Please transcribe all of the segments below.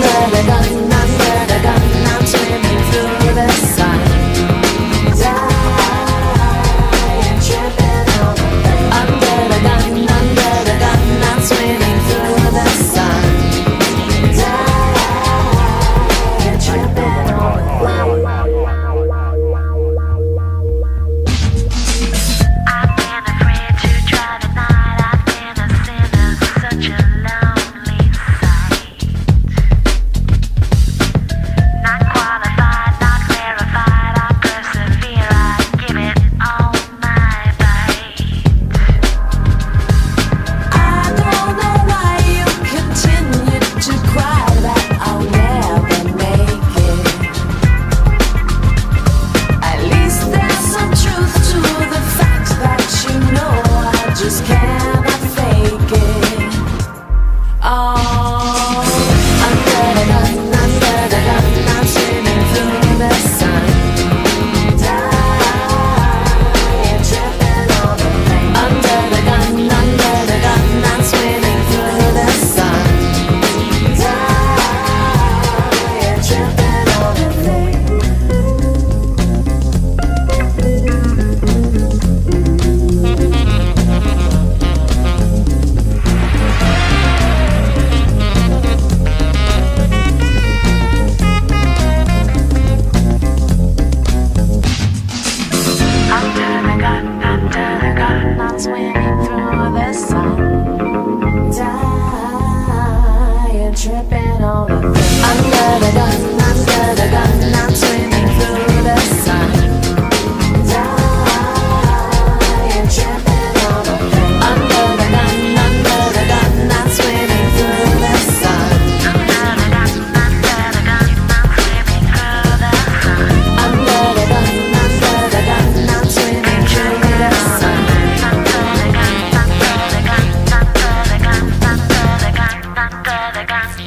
elegante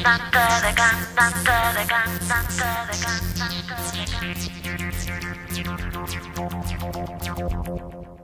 Thank you.